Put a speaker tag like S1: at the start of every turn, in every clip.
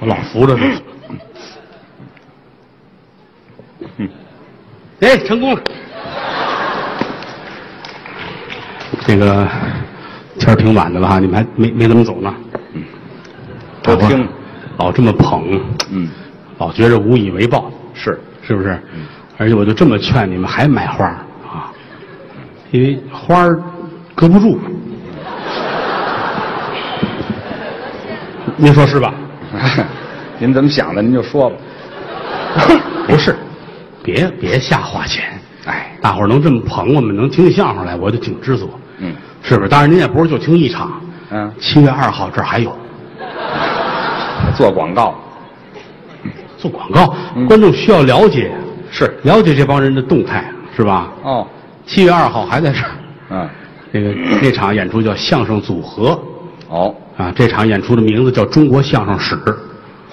S1: 我老扶着他。嗯，哎，成功了。这个天儿挺晚的了哈，你们还没没怎么走呢。嗯，
S2: 多听，
S1: 老这么捧，
S2: 嗯，
S1: 老觉着无以为报，
S2: 是，
S1: 是不是？而且我就这么劝你们，还买花啊？因为花儿搁不住。您说是吧？
S2: 您怎么想的？您就说吧。
S1: 不是，别别瞎花钱。
S2: 哎，
S1: 大伙儿能这么捧我们，能听相声来，我就挺知足。
S2: 嗯，
S1: 是不是？当然您也不是就听一场。
S2: 嗯，
S1: 七月二号这儿还有
S2: 做广告
S1: 做广告，
S2: 嗯
S1: 观众需要了解，
S2: 是
S1: 了解这帮人的动态，是吧？
S2: 哦，
S1: 七月二号还在这儿，
S2: 嗯，
S1: 这个 那场演出叫相声组合
S2: 哦，
S1: 啊，这场演出的名字叫中国相声史。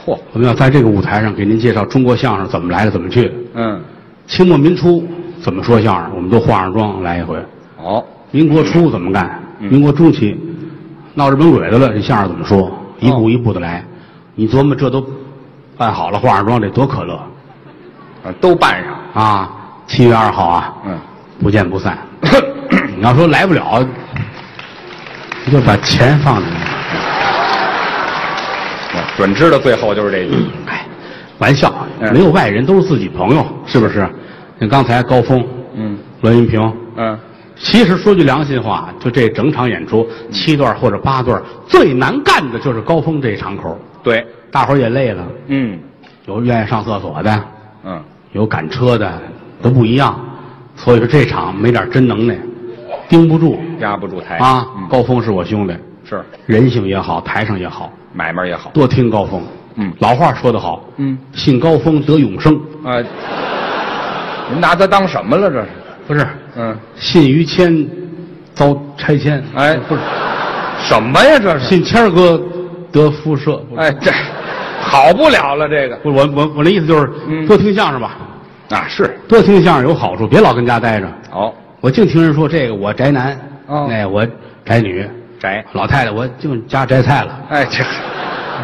S2: 嚯，
S1: 我们要在这个舞台上给您介绍中国相声怎么来的，怎么去的。
S2: 嗯，
S1: 清末民初怎么说相声，我们都化上妆来一回。
S2: 哦，
S1: 民国初怎么干？
S2: 嗯
S1: 民国中期闹日本鬼子了，这相声怎么说？一步一步的来。你琢磨这都办好了，化上妆，这多可乐
S2: 啊都办上，
S1: 啊！七月二号啊，
S2: 嗯，
S1: 不见不散。你要说来不了，你就把钱放在那儿。
S2: 准知道最后就是这句，
S1: 哎，玩笑，
S2: 嗯。
S1: 没有外人，都是自己朋友，是不是？像刚才高峰、
S2: 嗯。
S1: 栾云平，
S2: 嗯，
S1: 其实说句良心话，就这整场演出七段或者八段，最难干的就是高峰这一场口，
S2: 对，
S1: 大伙儿也累了，
S2: 嗯。
S1: 有愿意上厕所的，
S2: 嗯，
S1: 有赶车的，都不一样。所以说这场没点真能耐，盯不住。
S2: 压不住台。
S1: 啊。
S2: 嗯。
S1: 高峰是我兄弟，
S2: 是。
S1: 人性也好，台上也好，
S2: 买卖也好，
S1: 多听高峰。
S2: 嗯。
S1: 老话说得好，
S2: 嗯，
S1: 信高峰得永生，
S2: 啊，您拿他当什么了？这是，
S1: 不是。
S2: 嗯，
S1: 信于谦遭拆迁，
S2: 哎，
S1: 不是。
S2: 什么呀？这是，
S1: 信谦哥得辐射，
S2: 哎，这好不了了，这个。
S1: 不是我我我那意思就是
S2: 嗯。
S1: 多听相声吧，
S2: 啊是，
S1: 多听相声有好处，别老跟家待着。
S2: 哦，
S1: 我净听人说这个我宅男，
S2: 哦。
S1: 那我宅女，
S2: 宅，
S1: 老太太我就家摘菜了，
S2: 哎，这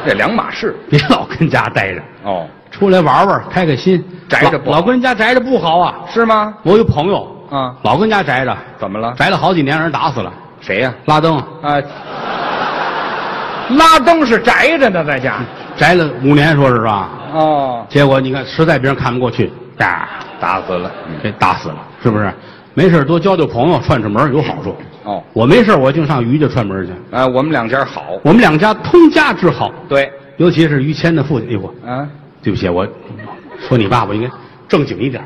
S2: 这两码事，
S1: 别老跟家待着，
S2: 哦，
S1: 出来玩玩，开开心。
S2: 宅着不好
S1: 老跟家宅着不好啊。
S2: 是吗？
S1: 我有朋友
S2: 啊
S1: 老跟家宅着，
S2: 怎么了？
S1: 宅了好几年，让人打死了。
S2: 谁呀？
S1: 拉登
S2: 啊，拉登是宅着呢，在家。
S1: 宅了五年，说是吧？
S2: 哦，
S1: 结果你看，实在别人看不过去，打
S2: 打死了。
S1: 给打死了，是不是？没事多交交朋友，串串门有好处。
S2: 哦，
S1: 我没事我净上于家串门去。
S2: 啊，我们两家好。
S1: 我们两家通家之好，
S2: 对，
S1: 尤其是于谦的父亲。哎呦，我
S2: 啊，
S1: 对不起，我说你爸爸应该正经一点，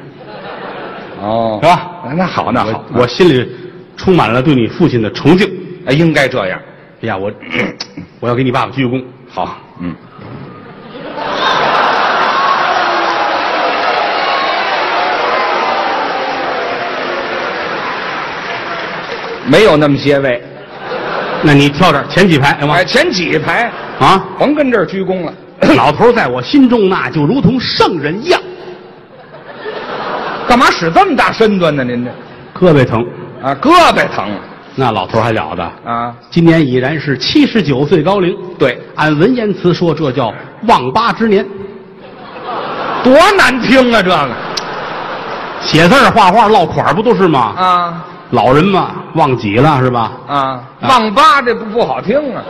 S2: 哦，
S1: 是吧？
S2: 那好，那好，
S1: 我我心里充满了对你父亲的崇敬。
S2: 哎应该这样。
S1: 哎呀，我 我要给你爸爸鞠个躬。
S2: 好，嗯。没有那么些位，
S1: 那你挑这儿前几排行吗
S2: 哎，？前几排
S1: 啊，
S2: 甭跟这儿鞠躬了。
S1: 老头儿在我心中那就如同圣人一样，
S2: 干嘛使这么大身段呢？您这
S1: 胳膊疼。
S2: 啊，胳膊疼
S1: 那老头儿还了得，
S2: 啊？
S1: 今年已然是七十九岁高龄。
S2: 对，
S1: 按文言词说，这叫望八之年。
S2: 多难听啊！这个
S1: 写字儿、画画、落款儿不都是吗？
S2: 啊
S1: 老人嘛，忘几了是吧？
S2: 啊，忘八这不不好听啊！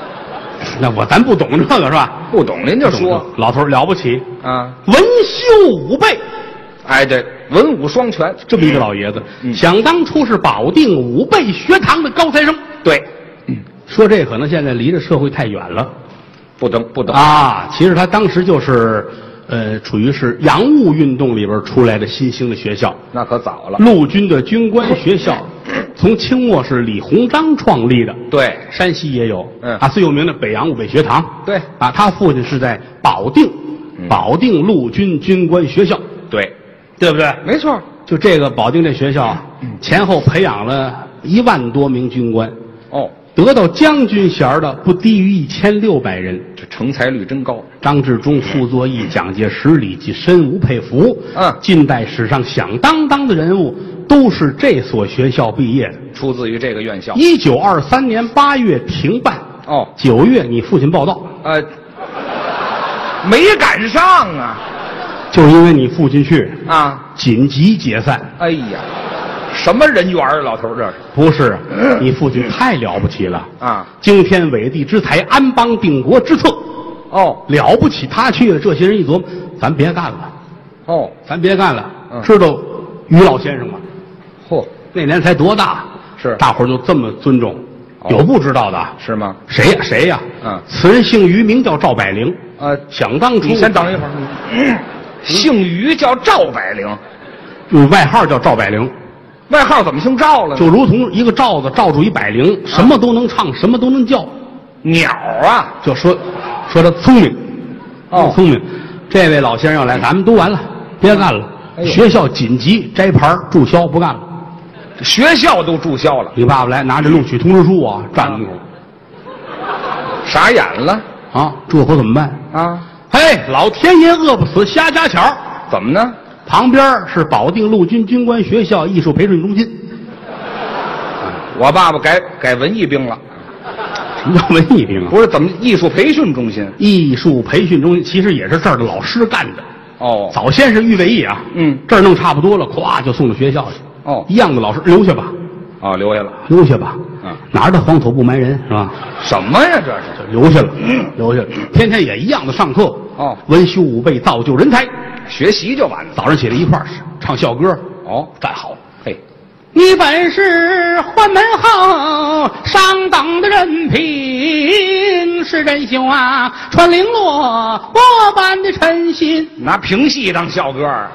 S1: 那我咱不懂这个是吧？
S2: 不懂您就说
S1: 老头儿了不起，
S2: 啊。
S1: 文修武备，
S2: 哎，对文武双全，
S1: 这么一个老爷子，
S2: 嗯
S1: 想当初是保定武备学堂的高材生。
S2: 对，
S1: 说这可能现在离着社会太远了
S2: 不懂不懂
S1: 啊，其实他当时就是，呃，处于是洋务运动里边出来的新兴的学校，
S2: 那可早了。
S1: 陆军的军官学校，从清末是李鸿章创立的，
S2: 对
S1: 山西也有，
S2: 嗯
S1: 啊，最有名的北洋武备学堂，
S2: 对
S1: 啊，他父亲是在保定，
S2: 嗯
S1: 保定陆军军官学校，
S2: 对，
S1: 对不对？
S2: 没错。
S1: 就这个保定这学校，前后培养了一万多名军官，
S2: 哦，
S1: 得到将军衔儿的不低于一千六百人。
S2: 这成才率真高。
S1: 张治中、傅作义、蒋介石、李济深、吴佩孚，
S2: 嗯
S1: 近代史上响当当的人物都是这所学校毕业的。
S2: 出自于这个院校。
S1: 一九二三年八月停办，
S2: 哦，
S1: 九月你父亲报道，
S2: 呃，没赶上啊
S1: 就因为你父亲去，
S2: 啊！
S1: 紧急解散。
S2: 哎呀，什么人缘啊，老头儿这是
S1: 不是，你父亲太了不起了，
S2: 啊？
S1: 惊天伟地之才，安邦定国之策，
S2: 哦
S1: 了不起。他去了，这些人一琢磨，咱别干了，
S2: 哦，
S1: 咱别干了。
S2: 嗯
S1: 知道于老先生吗？
S2: 嚯，
S1: 那年才多大？
S2: 是
S1: 大伙儿就这么尊重。
S2: 哦
S1: 有不知道的？
S2: 是吗？
S1: 谁呀？谁呀？
S2: 嗯
S1: 此人姓于，名叫赵百灵。
S2: 呃，
S1: 想当初，
S2: 你先等一会儿。嗯姓于叫赵百灵，
S1: 就外号叫赵百灵，
S2: 外号怎么姓赵了？
S1: 就如同一个罩子罩住一百灵，什么都能唱，什么都能叫。
S2: 鸟啊！
S1: 就说说他聪明，
S2: 哦
S1: 聪明。这位老先生要来，咱们都完了，别干了。学校紧急摘牌注销，不干了。
S2: 学校都注销了，
S1: 你爸爸来拿着录取通知书啊，站门口
S2: 傻眼了
S1: 啊，这可怎么办？
S2: 啊？
S1: 嘿，老天爷饿不死瞎家巧
S2: 怎么呢？
S1: 旁边是保定陆军军官学校艺术培训中心。
S2: 我爸爸改改文艺兵了，
S1: 什么叫文艺兵啊？
S2: 不是怎么艺术培训中心？
S1: 艺术培训中心其实也是这儿的老师干的。
S2: 哦
S1: 早先是预备役啊，
S2: 嗯
S1: 这儿弄差不多了，咵就送到学校去。
S2: 哦
S1: 一样的老师留下吧，
S2: 啊，留下了。
S1: 留下吧。
S2: 嗯
S1: 哪儿的黄土不埋人是吧？
S2: 什么呀？这是
S1: 就留下了，留下了。天天也一样的上课。
S2: 哦
S1: 文修武备，造就人才。
S2: 学习就完了。
S1: 早上起来一块儿唱校歌，
S2: 哦，
S1: 站好。
S2: 嘿，
S1: 你本是宦门后上等的人品，是真秀啊，穿绫罗我般的称心。
S2: 拿评戏当校歌儿。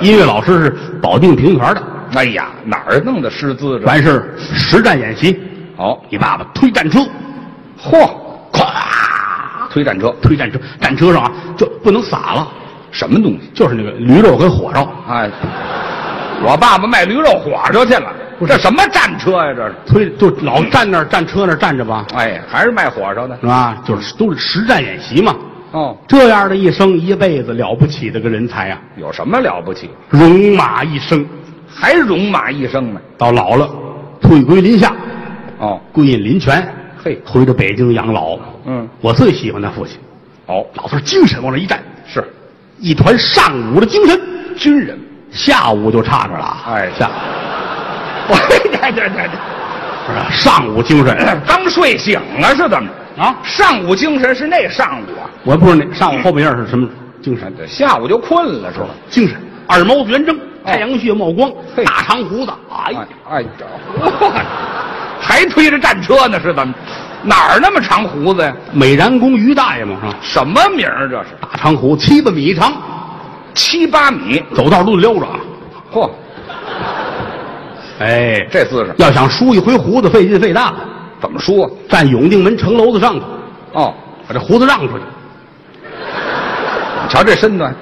S1: 音乐老师是保定评团的，
S2: 哎呀，哪儿弄的师资这？
S1: 完事儿实战演习。
S2: 哦，
S1: 你爸爸推战车，
S2: 嚯，
S1: 咵
S2: 推战车，
S1: 推战车，战车上啊就不能撒了，
S2: 什么东西？
S1: 就是那个驴肉跟火烧，
S2: 哎，我爸爸卖驴肉火烧去了，这什么战车呀？这是？
S1: 推就老站那儿战车那儿站着吧，
S2: 哎，还是卖火烧的。
S1: 是吧？就是都是实战演习嘛。
S2: 哦，
S1: 这样的一生一辈子了不起的个人才啊，
S2: 有什么了不起？
S1: 戎马一生，
S2: 还戎马一生呢？
S1: 到老了退归林下，
S2: 哦，
S1: 归隐林泉，
S2: 嘿
S1: 回到北京养老。
S2: 嗯，
S1: 我最喜欢他父亲，
S2: 哦，
S1: 老头精神往那一站，
S2: 是
S1: 一团上午的精神，军人，下午就差着了。
S2: 哎
S1: 下
S2: 我这这这这，
S1: 不是上午精神
S2: 刚睡醒了，是怎么？
S1: 啊！
S2: 上午精神是那上午啊，
S1: 我不知道那上午后半夜是什么精神？
S2: 这下午就困了是吧？
S1: 精神，二毛子圆睁，太阳穴冒光，
S2: 嘿
S1: 大长胡子，哎呀
S2: 哎，哎，这还推着战车呢，是怎么？哪儿那么长胡子呀？
S1: 美髯公于大爷嘛，是吧？
S2: 什么名儿这是？
S1: 大长胡子，七八米长，
S2: 七八米，
S1: 走道都得撩着啊。
S2: 嚯，
S1: 哎，
S2: 这姿势
S1: 要想梳一回胡子，费劲费大了。
S2: 怎么说？
S1: 站永定门城楼子上头，
S2: 哦，
S1: 把这胡子让出去，
S2: 瞧这身段，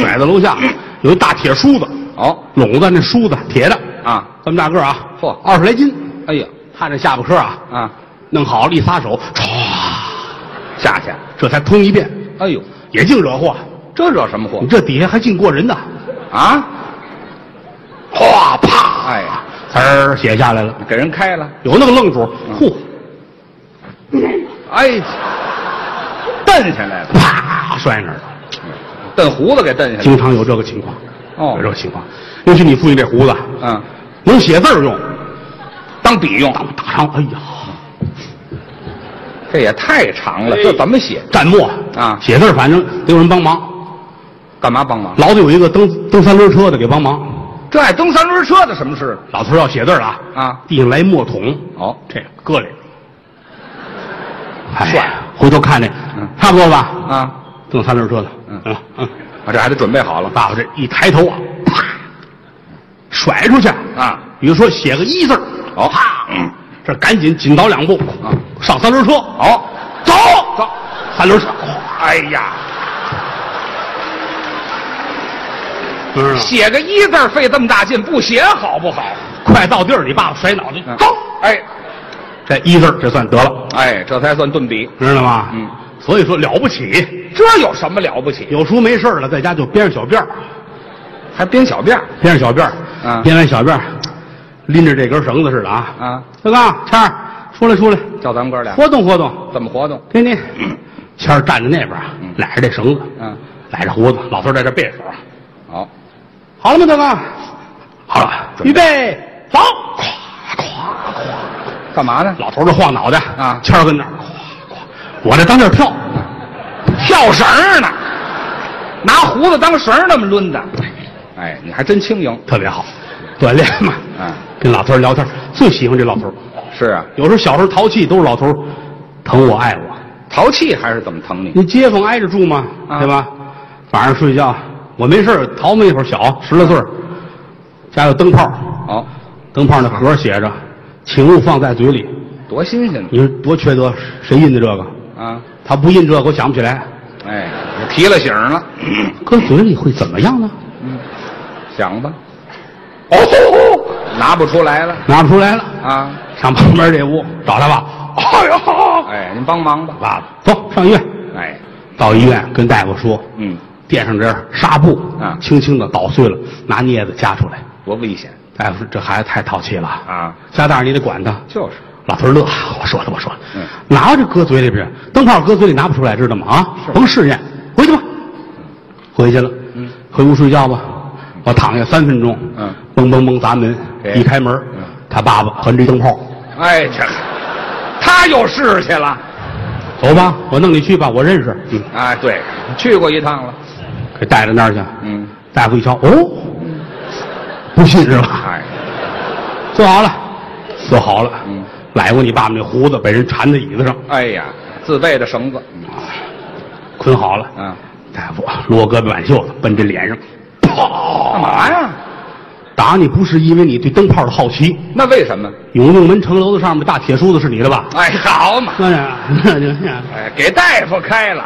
S1: 甩到楼下，有一大铁梳子，
S2: 哦，
S1: 拢子那梳子铁的，
S2: 啊，
S1: 这么大个儿啊，
S2: 嚯。
S1: 二十来斤。
S2: 哎呀，
S1: 看这下巴颏啊，
S2: 啊，
S1: 弄好了，一撒手，歘，
S2: 下去，
S1: 这才通一遍，
S2: 哎呦，
S1: 也净惹祸。
S2: 这惹什么祸？
S1: 你这底下还净过人呢，
S2: 啊？
S1: 哗啪，
S2: 哎呀，
S1: 词儿写下来了。
S2: 给人开了，
S1: 有那个愣主，嚯，
S2: 哎，蹬下来了，
S1: 啪摔那儿了。
S2: 蹬胡子给蹬下来。
S1: 经常有这个情况，
S2: 哦
S1: 有这个情况。尤其你父亲这胡子，
S2: 嗯，
S1: 能写字儿用，
S2: 当笔用，
S1: 当大长，哎呀，
S2: 这也太长了，
S1: 哎
S2: 这怎么写？
S1: 蘸墨
S2: 啊
S1: 写字儿反正得有人帮忙，
S2: 干嘛帮忙？
S1: 老得有一个蹬蹬三轮车的给帮忙。
S2: 这爱蹬三轮车的什么事？
S1: 老头儿要写字儿了
S2: 啊
S1: 地上来墨桶，
S2: 哦，
S1: 这搁里。哎
S2: 帅
S1: 回头看这
S2: 嗯，
S1: 差不多吧？
S2: 啊，
S1: 蹬三轮车的，
S2: 嗯。
S1: 嗯嗯，
S2: 啊，这还得准备好了。
S1: 爸爸这一抬头啊，啪，甩出去。
S2: 啊。
S1: 比如说写个一字儿
S2: 哦
S1: 啪，嗯。这赶紧紧倒两步
S2: 啊，
S1: 上三轮车，
S2: 哦，
S1: 走
S2: 走，
S1: 三轮车，
S2: 哎呀，
S1: 知道
S2: 写个一字儿费这么大劲，不写好不好？
S1: 快到地儿，你爸爸甩脑袋。
S2: 嗯
S1: 走，
S2: 哎，
S1: 这一字儿这算得了，
S2: 哎，这才算顿笔。
S1: 知道吗？
S2: 嗯，
S1: 所以说了不起，
S2: 这有什么了不起？
S1: 有书没事儿了，在家就编上小辫儿，
S2: 还编小辫儿？
S1: 编上小辫儿，
S2: 嗯
S1: 编完小辫儿，拎着这根绳子似的啊，
S2: 啊？
S1: 大刚谦儿出来出来，
S2: 叫咱们哥俩。
S1: 活动活动，
S2: 怎么活动？
S1: 给你谦儿站在那边啊
S2: 嗯。
S1: 揽着这绳子，
S2: 嗯，
S1: 揽着胡子，老头在这背着手。
S2: 好，
S1: 好了吗，大哥？好了，
S2: 准备。
S1: 预备，走！
S2: 干嘛呢？
S1: 老头儿这晃脑袋
S2: 啊。
S1: 谦儿跟那儿，我这当这儿跳，
S2: 跳绳儿呢，拿胡子当绳儿那么抡的。哎，你还真轻盈。
S1: 特别好，锻炼嘛。
S2: 嗯，
S1: 跟老头儿聊天，最喜欢这老头儿。
S2: 是啊，
S1: 有时候小时候淘气，都是老头儿疼我爱我。
S2: 淘气还是怎么疼你？
S1: 你街坊挨着住嘛，
S2: 啊
S1: 对吧？晚上睡觉，我没事儿淘那会儿小，十来岁儿家有灯泡，
S2: 哦，
S1: 灯泡那盒写着“请勿放在嘴里
S2: 多新鲜”，
S1: 你说多缺德？谁印的这个？
S2: 啊！
S1: 他不印这个，我想不起来。
S2: 哎，提了醒了，
S1: 搁嘴里会怎么样呢？
S2: 嗯想吧。哦，拿不出来了
S1: 拿不出来了，
S2: 啊！
S1: 上旁边这屋找他吧。哎呦，
S2: 哎，您帮忙吧。
S1: 爸爸，走上医院。
S2: 哎，
S1: 到医院跟大夫说，
S2: 嗯，
S1: 垫上点纱布，
S2: 啊
S1: 轻轻的捣碎了，拿镊子夹出来。
S2: 多危险
S1: 大夫说这孩子太淘气了，
S2: 啊！
S1: 家大人你得管他。
S2: 就是，
S1: 老头乐，我说了，我说了，
S2: 嗯
S1: 拿着搁嘴里边，灯泡搁嘴里拿不出来，知道吗？啊，甭试验，回去吧。回去了，
S2: 嗯，
S1: 回屋睡觉吧。我躺下三分钟，
S2: 嗯，
S1: 嘣嘣嘣砸门，
S2: 哎
S1: 一开门
S2: 嗯，
S1: 他爸爸横着一灯泡，
S2: 哎，这他又试去了。
S1: 走吧，我弄你去吧，我认识，嗯，
S2: 哎，对，去过一趟了。
S1: 给带到那儿去。
S2: 嗯，
S1: 大夫一瞧，哦，不信是吧？
S2: 哎，
S1: 坐好了，坐好了，
S2: 嗯，
S1: 揽过你爸爸那胡子，被人缠在椅子上，
S2: 哎呀，自备的绳子。
S1: 捆好了。
S2: 嗯，
S1: 大夫罗胳膊挽袖子，奔这脸上，砰！
S2: 干嘛？呀？
S1: 打你不是因为你对灯泡的好奇，
S2: 那为什么？
S1: 永定门城楼子上面大铁梳子是你的吧？
S2: 哎，好嘛，
S1: 那呀，那就是
S2: 哎，给大夫开了。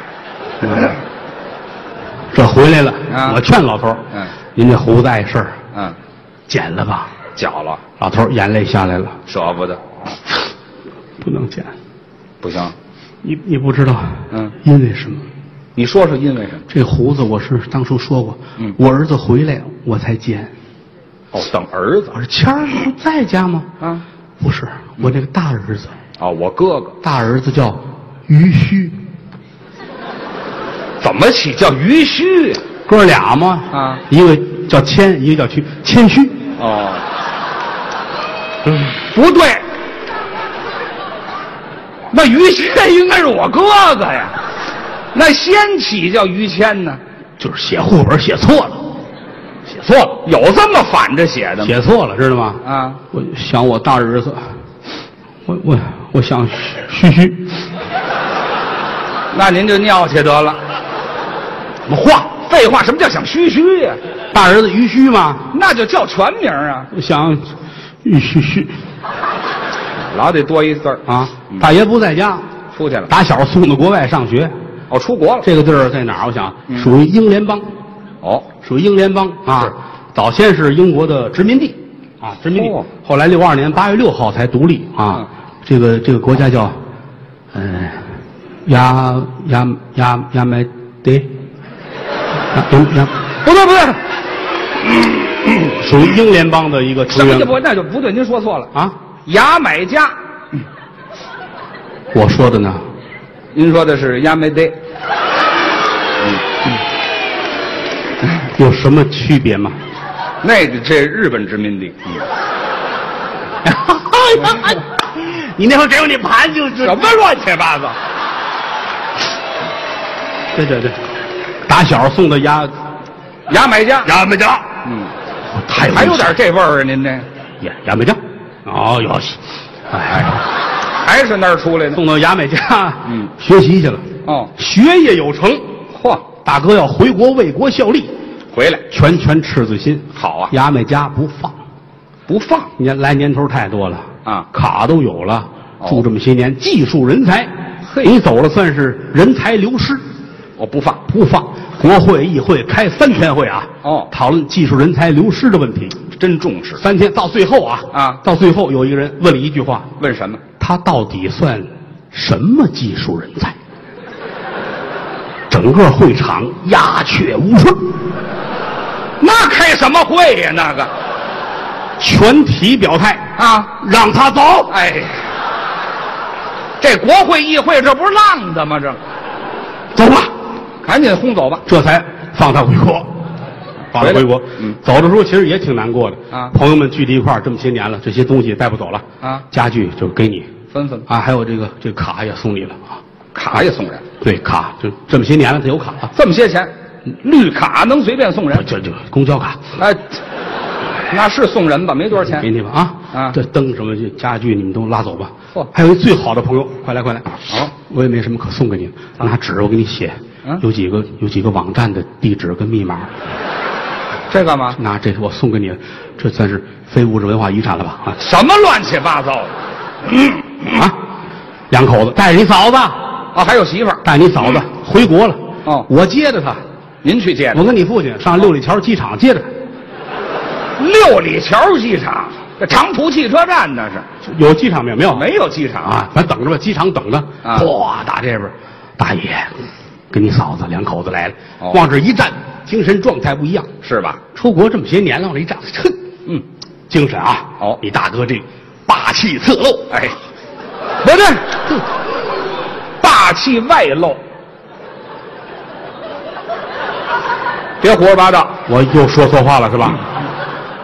S1: 这回来了，
S2: 啊
S1: 我劝老头儿
S2: 嗯
S1: 您这胡子碍事儿，
S2: 嗯，
S1: 剪了吧。
S2: 绞了，
S1: 老头儿眼泪下来了，
S2: 舍不得，
S1: 不能剪。
S2: 不行。
S1: 你你不知道，
S2: 嗯，
S1: 因为什么？
S2: 你说说因为什么？
S1: 这胡子我是当初说过，
S2: 嗯
S1: 我儿子回来我才剪。
S2: 哦，等儿子
S1: 我说谦儿不在家吗？
S2: 啊。
S1: 不是，我这个大儿子，
S2: 哦，我哥哥
S1: 大儿子叫于须，
S2: 怎么起叫于须？
S1: 哥俩嘛，
S2: 啊
S1: 一个叫谦，一个叫虚，谦虚。
S2: 哦，嗯，不对，那于谦应该是我哥哥呀，那先起叫于谦呢？
S1: 就是写户本写错了，写错了，
S2: 有这么反着写的吗？
S1: 写错了，知道吗？
S2: 啊，
S1: 我想我大儿子，我我我想嘘嘘，
S2: 那您就尿去得了。
S1: 什么话？
S2: 废话，什么叫想嘘嘘呀？
S1: 大儿子于须嘛，
S2: 那就叫全名啊，
S1: 我想于须须
S2: 老得多一字儿
S1: 啊
S2: 嗯。
S1: 大爷不在家，
S2: 出去了。
S1: 打小送到国外上学。
S2: 哦，出国了。
S1: 这个地儿在哪儿？我想
S2: 嗯
S1: 属于英联邦，
S2: 哦，
S1: 属于英联邦啊。早先是英国的殖民地啊，殖民地
S2: 哦。
S1: 后来六二年八月六号才独立啊
S2: 嗯。
S1: 这个这个国家叫，嗯，亚亚亚亚美得，亚亚亚
S2: 不对不对，
S1: 属于英联邦的一个成员
S2: 什么就不那就不对，您说错了。
S1: 啊。
S2: 牙买加，
S1: 我说的呢，
S2: 您说的是牙买得。
S1: 有什么区别吗？
S2: 那个这日本殖民地，
S1: 你那会儿给我那盘就是
S2: 什么乱七八糟？
S1: 对对对，打小送的牙。
S2: 牙买加，
S1: 牙买加，
S2: 嗯，
S1: 太
S2: 还有点这味儿啊，您这。
S1: 牙牙买加，哦哟，哎，
S2: 还是那儿出来的。
S1: 送到牙买加，
S2: 嗯。
S1: 学习去了，
S2: 哦，
S1: 学业有成，
S2: 嚯，
S1: 大哥要回国为国效力，
S2: 回来。
S1: 拳拳赤子心，
S2: 好啊，
S1: 牙买加不放，
S2: 不放。
S1: 年来年头太多了
S2: 啊。
S1: 卡都有了，
S2: 哦。
S1: 住这么些年，技术人才，
S2: 嘿。
S1: 你走了算是人才流失，
S2: 我不放。
S1: 不放。国会、议会开三天会啊，
S2: 哦。
S1: 讨论技术人才流失的问题。
S2: 真重视。
S1: 三天到最后啊
S2: 啊
S1: 到最后有一个人问了一句话：
S2: 问什么？
S1: 他到底算什么技术人才？整个会场鸦雀无声，
S2: 那开什么会呀？那个
S1: 全体表态
S2: 啊，
S1: 让他走。
S2: 哎，这国会议会这不是浪的吗？这
S1: 走吧，
S2: 赶紧轰走吧。
S1: 这才放他回国。放他回国，
S2: 嗯。
S1: 走的时候其实也挺难过的。
S2: 啊。
S1: 朋友们聚在一块儿这么些年了，这些东西带不走了
S2: 啊。
S1: 家具就给你。
S2: 分分。
S1: 啊，还有这个这个卡也送你了啊。
S2: 卡也送人，
S1: 对，卡就这么些年了，他有卡了，
S2: 这么些钱，绿卡能随便送人？
S1: 这这公交卡。
S2: 哎，那是送人吧？没多少钱。给。
S1: 你吧啊
S2: 啊。
S1: 这灯什么这家具你们都拉走吧。
S2: 嚯。
S1: 还有一最好的朋友，快来快来。
S2: 好，
S1: 我也没什么可送给你的，拿纸我给你写
S2: 嗯，
S1: 有几个有几个网站的地址跟密码，
S2: 这干嘛？
S1: 拿这个我送给你的，这算是非物质文化遗产了吧？啊
S2: 什么乱七八糟的？
S1: 嗯啊，两口子带着你嫂子，
S2: 啊，还有媳妇儿，
S1: 带你嫂子回国了。
S2: 哦
S1: 我接着他，
S2: 您去接的。
S1: 我跟你父亲上六里桥机场接着他。
S2: 六里桥机场，这长途汽车站那是
S1: 有机场没有？没有，
S2: 没有机场
S1: 啊，咱等着吧，机场等着。
S2: 啊
S1: 嚯，打这边，大爷跟你嫂子两口子来了，
S2: 哦
S1: 往这一站，精神状态不一样。
S2: 是吧？
S1: 出国这么些年了，往这一站，哼，
S2: 嗯，
S1: 精神啊！
S2: 哦
S1: 你大哥这霸气侧漏，
S2: 哎，不对，霸气外露，别胡说八道。
S1: 我又说错话了是吧？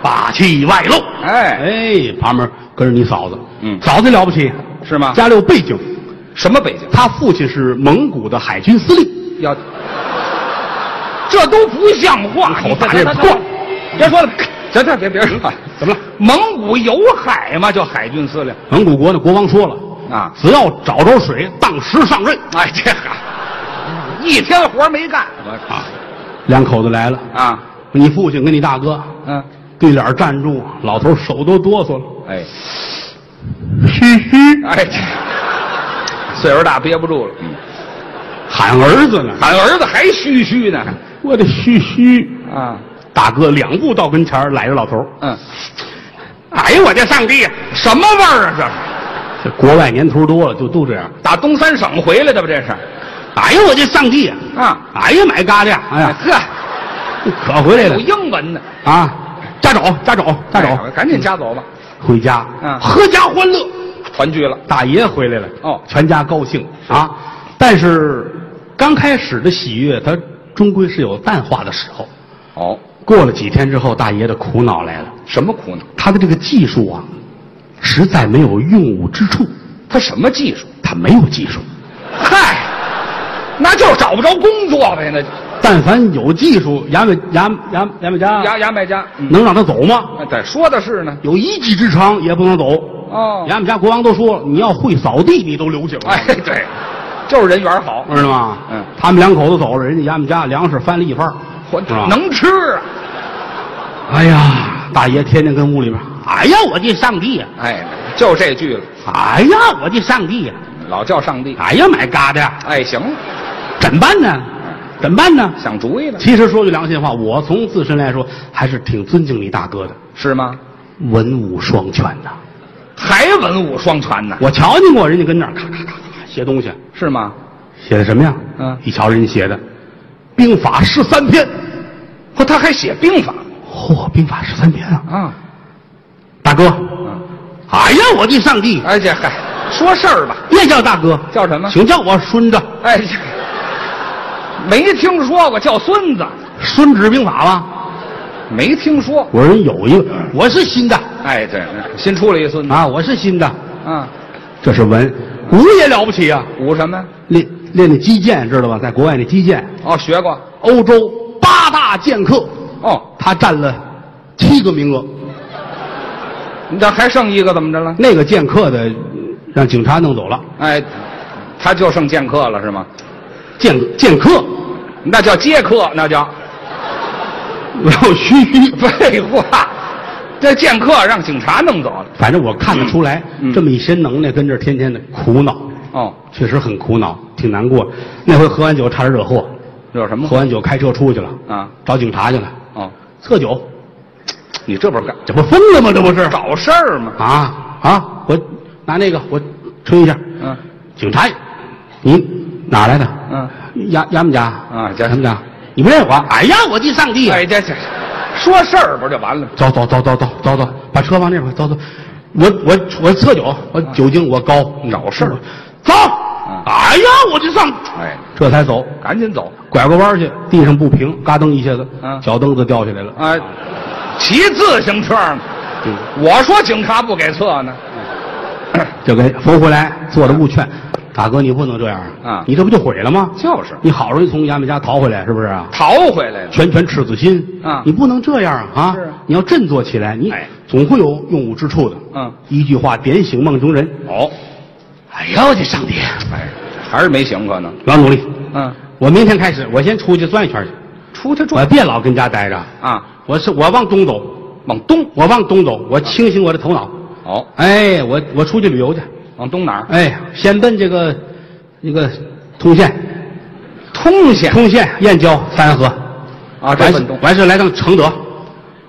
S1: 霸气外露，
S2: 哎，
S1: 哎，旁边跟着你嫂子，
S2: 嗯
S1: 嫂子了不起，
S2: 是吗？
S1: 家里有背景，
S2: 什么北京？
S1: 他父亲是蒙古的海军司令，
S2: 要，这都不像话！
S1: 这破
S2: 别说了，行行，别别说了。
S1: 怎么了？
S2: 蒙古有海吗？叫海军司令
S1: 蒙古国的国王说了，
S2: 啊？
S1: 只要找着水，当时上任
S2: 哎，这哈，一天活没干，我
S1: 啊。两口子来了，
S2: 啊，
S1: 你父亲跟你大哥
S2: 嗯，
S1: 对脸站住，老头手都哆嗦了，
S2: 哎，
S1: 嘘嘘，
S2: 哎，这岁数大憋不住了，嗯，
S1: 喊儿子呢，
S2: 喊儿子还嘘嘘呢，
S1: 我的嘘嘘。
S2: 啊，
S1: 大哥两步到跟前儿揽着老头儿
S2: 嗯，
S1: 哎呀，我这上帝呀！
S2: 什么味儿啊？这是
S1: 这国外年头多了，就都这样。
S2: 打东三省回来的吧？这是
S1: 哎呀，我这上帝呀！
S2: 啊，
S1: 哎呀，买嘎的！哎呀，
S2: 呵，
S1: 可回来
S2: 有
S1: 了
S2: 英文呢，
S1: 啊！家走，家走，家走
S2: 哎，赶紧家走吧，
S1: 回家，
S2: 嗯
S1: 阖家欢乐。
S2: 团聚了，
S1: 大爷回来了，
S2: 哦
S1: 全家高兴啊！但是刚开始的喜悦，它终归是有淡化的时候。
S2: 哦，
S1: 过了几天之后，大爷的苦恼来了，
S2: 什么苦恼？
S1: 他的这个技术啊，实在没有用武之处，
S2: 他什么技术？
S1: 他没有技术。
S2: 嗨，那就是找不着工作呗，那就
S1: 但凡有技术，牙买牙牙牙买加
S2: 牙牙买加，嗯，
S1: 能让他走吗？
S2: 那对，说的是呢。
S1: 有一技之长也不能走。
S2: 哦
S1: 牙买加国王都说了，你要会扫地，你都留下了。
S2: 哎，对，就是人缘好，
S1: 知道吗？
S2: 嗯
S1: 他们两口子走了，人家牙买加粮食翻了一番
S2: 能吃啊。
S1: 哎呀，大爷天天跟屋里边，哎呀，我的上帝呀！
S2: 哎，就这句了，
S1: 哎呀，我的上帝呀！
S2: 老叫上帝。
S1: 哎呀，买嘎的，
S2: 哎，行了，
S1: 怎么办呢？怎么办呢？
S2: 想主意了，
S1: 其实说句良心话，我从自身来说，还是挺尊敬你大哥的，
S2: 是吗？
S1: 文武双全呐。
S2: 还文武双全呢，
S1: 我瞧见过人家跟那儿咔咔咔咔写东西，
S2: 是吗？
S1: 写的什么呀？
S2: 嗯
S1: 一瞧人家写的《兵法》十三篇，
S2: 嚯，他还写兵法
S1: 嚯，兵法十三篇啊！
S2: 啊？
S1: 大哥，
S2: 嗯，
S1: 哎呀，我的上帝！
S2: 哎，这嗨，说事儿吧，
S1: 别叫大哥，
S2: 叫什么？
S1: 请叫我孙子，
S2: 哎，呀没听说过叫孙子，《
S1: 孙子兵法》吗？
S2: 没听说。
S1: 我说有一个，我是新的
S2: 哎，对，新出了一孙子
S1: 啊，我是新的，
S2: 啊，
S1: 这是文，武也了不起啊！
S2: 武什么？
S1: 练练那击剑知道吧？在国外那击剑，
S2: 哦，学过。
S1: 欧洲八大剑客，
S2: 哦，
S1: 他占了七个名额。
S2: 你这还剩一个怎么着了？
S1: 那个剑客的让警察弄走了，
S2: 哎，他就剩剑客了是吗？
S1: 剑剑客，
S2: 那叫接客，那叫
S1: 然后嘘嘘。
S2: 废话。这剑客让警察弄走了。
S1: 反正我看得出来，
S2: 嗯
S1: 这么一身能耐，跟这儿天天的苦恼，
S2: 哦，
S1: 确实很苦恼，挺难过。那回喝完酒差点惹祸，
S2: 惹什么
S1: 喝？完酒开车出去了，
S2: 啊，
S1: 找警察去了，
S2: 哦，
S1: 测酒，
S2: 你这不是干
S1: 这不疯了吗？这不是
S2: 找事儿吗？
S1: 啊啊！我拿那个我吹一下，
S2: 嗯，
S1: 警察，你哪来的？
S2: 嗯，
S1: 衙衙门家
S2: 啊家
S1: 什么家，你不认识我？哎呀，我的上帝呀！
S2: 哎，这这说事儿不就完了？
S1: 走走走走走走走，把车往那边走走。我我我测酒，我酒精我高，
S2: 找事儿
S1: 走，
S2: 嗯
S1: 哎呀，我就上，
S2: 哎，
S1: 这才走，
S2: 赶紧走。
S1: 拐个弯去，地上不平，嘎噔一下子，
S2: 嗯
S1: 脚蹬子掉下来了。
S2: 啊，骑自行车呢。
S1: 嗯
S2: 我说警察不给测呢。
S1: 就给扶回来，坐着误劝，大哥你不能这样
S2: 啊
S1: 你这不就毁了吗？
S2: 就是
S1: 你好容易从衙门家逃回来，是不是啊？
S2: 逃回来了。
S1: 拳拳赤子心
S2: 啊
S1: 你不能这样啊！
S2: 是
S1: 你要振作起来，你
S2: 哎
S1: 总会有用武之处的。
S2: 嗯，
S1: 一句话点醒梦中人。
S2: 哦，
S1: 哎呦，我的上帝！
S2: 哎，还是没醒可能。
S1: 我要努力。
S2: 嗯，
S1: 我明天开始，我先出去转一圈去，
S2: 出去转我
S1: 别老跟家待着。
S2: 啊，
S1: 我是我往东走，
S2: 往东。
S1: 我往东走，我清醒我的头脑。
S2: 哦，
S1: 哎，我我出去旅游去。
S2: 往东哪儿？
S1: 哎，先奔这个那个通县、
S2: 通县。
S1: 通县、燕郊、三河。
S2: 啊，这
S1: 完事
S2: 奔东。
S1: 完事来趟承德，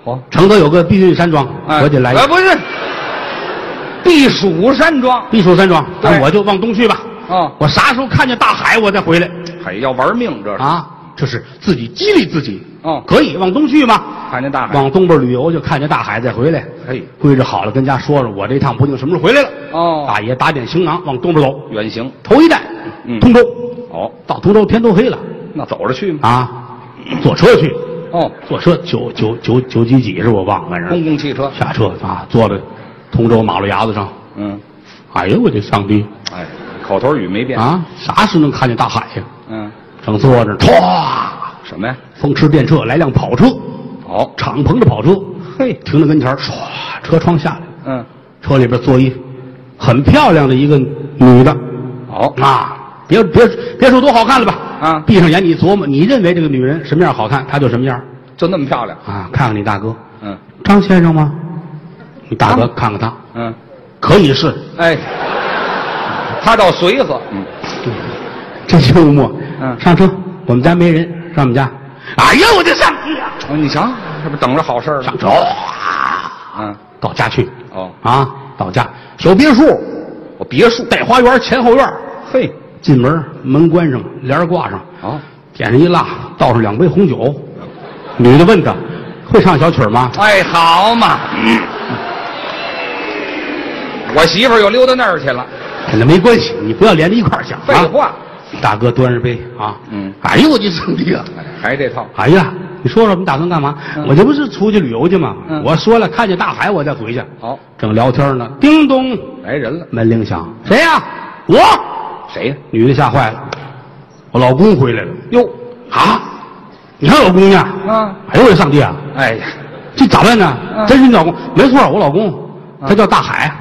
S2: 哦，
S1: 承德有个避孕山庄，
S2: 哎
S1: 我得来一
S2: 呃，不是，避暑山庄。
S1: 避暑山庄，那我就往东去吧。
S2: 哦，
S1: 我啥时候看见大海，我再回来
S2: 嘿，要玩命这是。
S1: 啊！这是自己激励自己。
S2: 哦
S1: 可以往东去吗？
S2: 看见大海。
S1: 往东边旅游，就看见大海再回来。
S2: 嘿，
S1: 归置好了，跟家说说，我这趟不定什么时候回来了。
S2: 哦
S1: 大爷打点行囊往东边走，
S2: 远行。
S1: 头一站，
S2: 嗯
S1: 通州。
S2: 哦，
S1: 到通州天都黑了
S2: 那走着去吗？
S1: 啊，坐车去，
S2: 哦，
S1: 坐车九九九九几几是我忘了，反正
S2: 公共汽车。
S1: 下车啊，坐在通州马路牙子上。
S2: 嗯，
S1: 哎呦我的上帝
S2: 哎，口头语没变。
S1: 啊！啥时能看见大海呀？
S2: 嗯，
S1: 正坐着，唰，
S2: 什么呀？
S1: 风驰电掣来辆跑车，
S2: 哦，
S1: 敞篷的跑车，
S2: 嘿，
S1: 停在跟前儿唰，车窗下来，
S2: 嗯，
S1: 车里边坐一很漂亮的一个女的。
S2: 哦，
S1: 啊，别别别说多好看了吧，
S2: 啊。
S1: 闭上眼你琢磨，你认为这个女人什么样好看，她就什么样
S2: 就那么漂亮。
S1: 啊。看看你大哥。
S2: 嗯。
S1: 张先生吗？你大哥看看他，
S2: 嗯，
S1: 可以是，
S2: 哎，他倒随和。嗯，
S1: 真幽默。
S2: 嗯。
S1: 上车，我们家没人，上我们家。哎呀，我就上
S2: 你瞧，这不等着好事儿了。
S1: 上车，哇
S2: 嗯，
S1: 到家去
S2: 哦，
S1: 啊，到家小别墅，
S2: 我别墅。
S1: 带花园，前后院。
S2: 嘿，
S1: 进门，门关上，帘儿挂上，
S2: 哦，
S1: 点上一蜡，倒上两杯红酒。女的问他：“会唱小曲儿吗
S2: 哎，好嘛。我媳妇儿又溜到那儿去了。？”
S1: 跟那没关系，你不要连着一块儿想。
S2: 废话
S1: 啊，大哥端着杯啊，
S2: 嗯，
S1: 哎呦我的上帝啊！
S2: 哎，还这套。
S1: 哎呀，你说说你打算干嘛？
S2: 嗯
S1: 我这不是出去旅游去吗？
S2: 嗯
S1: 我说了，看见大海我再回去。
S2: 好，
S1: 正聊天呢，叮咚，
S2: 来人了。
S1: 门铃响，谁呀、我。
S2: 谁呀？
S1: 女的吓坏了，我老公回来了。
S2: 哟，
S1: 啊，你还有老公呢？
S2: 啊，
S1: 哎呦我的上帝啊！
S2: 哎呀，
S1: 这咋办呢？
S2: 嗯
S1: 真是你老公？没错，我老公，他叫大海。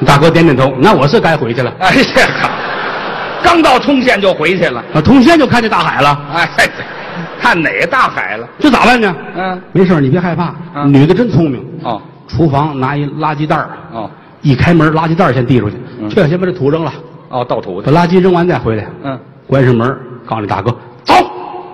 S1: 你大哥点点头，那我是该回去了。
S2: 哎呀，刚到通县就回去了。
S1: 啊，通县就看见大海了，
S2: 哎，看哪个大海了？
S1: 这咋办呢？
S2: 嗯，
S1: 没事儿你别害怕。
S2: 嗯
S1: 女的真聪明。
S2: 哦
S1: 厨房拿一垃圾袋儿
S2: 哦
S1: 一开门，垃圾袋儿先递出去，
S2: 嗯
S1: 去先把这土扔了，
S2: 哦，倒土
S1: 把。垃圾扔完再回来。
S2: 嗯，
S1: 关上门，告诉你大哥走，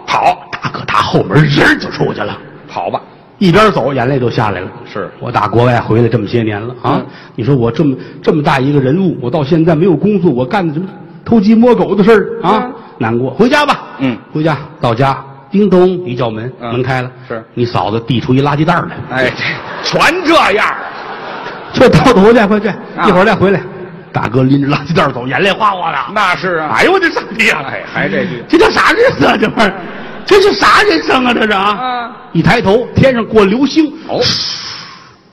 S1: 跑，大哥打后门人儿就出去了。
S2: 跑吧。
S1: 一边走，眼泪都下来了。
S2: 是
S1: 我打国外回来这么些年了啊！
S2: 嗯
S1: 你说我这么这么大一个人物，我到现在没有工作，我干的什么偷鸡摸狗的事儿啊？
S2: 嗯
S1: 难过，回家吧。
S2: 嗯，
S1: 回家到家，叮咚一叫门，
S2: 嗯
S1: 门开了，
S2: 是
S1: 你嫂子递出一垃圾袋儿来，
S2: 哎，这全这样。
S1: 去倒头去，快去，
S2: 啊
S1: 一会儿再回来。大哥拎着垃圾袋儿走，眼泪哗哗的。
S2: 那是啊。
S1: 哎呦我的上帝啊！
S2: 哎，还这句。
S1: 这叫啥日子啊？这玩意儿，这是啥人生啊？这是啊！
S2: 啊
S1: 一抬头，天上过流星，
S2: 哦，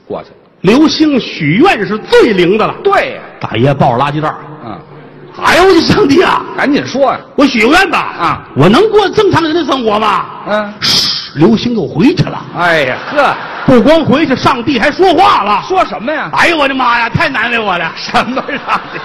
S2: 过去了。
S1: 流星许愿是最灵的了。
S2: 对呀。
S1: 大爷抱着垃圾袋儿
S2: 嗯，
S1: 哎呦我的上帝啊！
S2: 赶紧说呀。
S1: 我许个愿吧
S2: 啊！
S1: 我能过正常人的生活吗？
S2: 嗯。
S1: 嘘，流星又回去了。
S2: 哎呀呵，
S1: 不光回去，上帝还说话了。
S2: 说什么呀？
S1: 哎呦我的妈呀！太难为我了。
S2: 什么上帝？